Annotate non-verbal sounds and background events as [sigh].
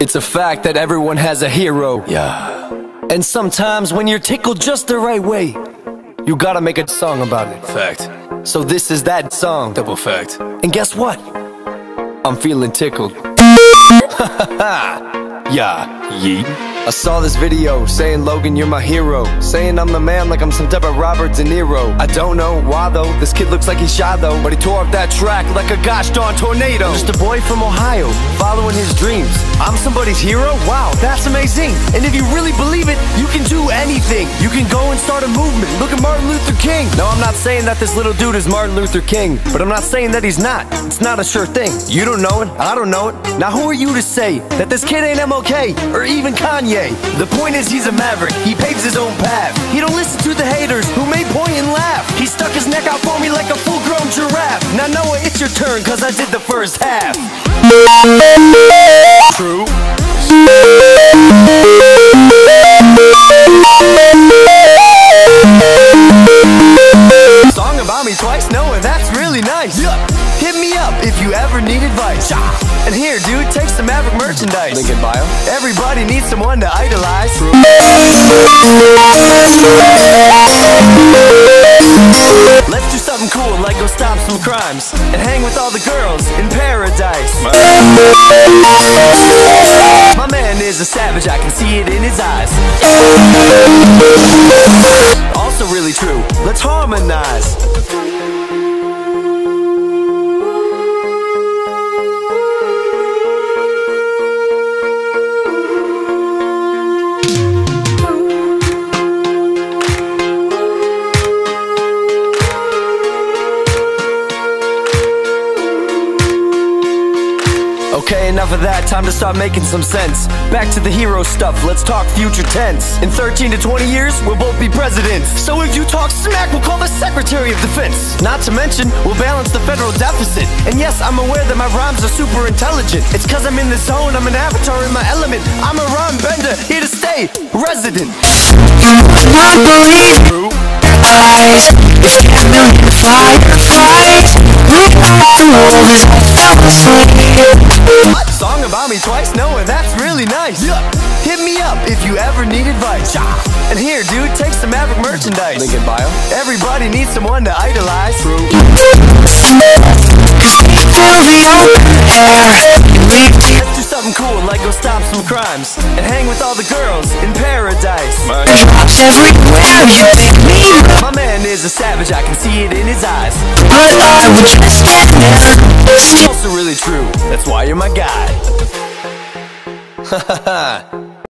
It's a fact that everyone has a hero. Yeah. And sometimes when you're tickled just the right way, you gotta make a song about it. Fact. So this is that song. Double fact. And guess what? I'm feeling tickled. [laughs] yeah, yeet. I saw this video saying, Logan, you're my hero. Saying I'm the man like I'm some type of Robert De Niro. I don't know why though, this kid looks like he's shy though. But he tore up that track like a gosh darn tornado. I'm just a boy from Ohio, following his dreams. I'm somebody's hero? Wow, that's amazing. And if you really believe it, you can do anything. You can go and start a movement. Look at Martin Luther King. No, I'm not saying that this little dude is Martin Luther King. But I'm not saying that he's not. It's not a sure thing. You don't know it. I don't know it. Now who are you to say that this kid ain't MLK or even Kanye? The point is he's a maverick, he paves his own path. He don't listen to the haters who may point and laugh. He stuck his neck out for me like a full-grown giraffe. Now Noah, it's your turn cause I did the first half. True and here, dude, take some Maverick merchandise. Link in bio. Everybody needs someone to idolize. Let's do something cool, like go stop some crimes and hang with all the girls in paradise. My man is a savage, I can see it in his eyes. Also, really true. Let's harmonize. Okay, enough of that, time to start making some sense. Back to the hero stuff, let's talk future tense. In 13 to 20 years, we'll both be presidents. So if you talk smack, we'll call the Secretary of Defense. Not to mention, we'll balance the federal deficit. And yes, I'm aware that my rhymes are super intelligent. It's cause I'm in the zone, I'm an avatar in my element. I'm here to stay, resident True eyes If you can't million fight, fight Look out the world is all fell asleep What? Song about me twice? No, and that's really nice. Hit me up if you ever need advice. And here, dude, take some Maverick merchandise. Link in bio. Everybody needs someone to idolize. Fill the open air go stop some crimes and hang with all the girls in paradise. drops everywhere You think me My man is a savage, I can see it in his eyes. But I would just get there It's also really true. That's why you're my guy. [laughs]